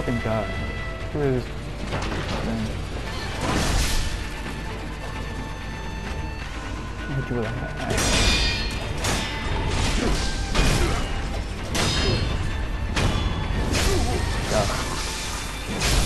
fucking die. Look at. Hit you with axe. Yeah.